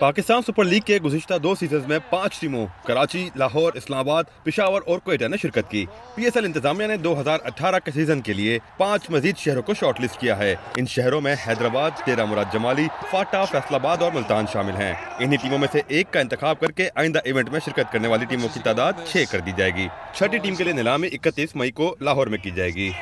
Pakistan super league के गुजशत दो सीज़न में पाँच टीमों कराची लाहौर इस्लामाबाद पिशावर और कोयटा ने शिरकत की। पी एस एल इंतजामिया ने 2018 के सीज़न के लिए पाँच मजीद शहरों को शॉर्टलिस्ट किया है। इन शहरों में हैदराबाद तेरा मुराद जमाली फाटा फैसलाबाद और मुल्तान शामिल हैं। इन्हीं टीमों में से एक का इंतज़ाम करके आइंदा इवेंट में शिरकत करने वाली टीमों की तादाद छह कर दी जाएगी। छठी टीम के लिए नीलामी इकतीस मई को लाहौर में की जाएगी।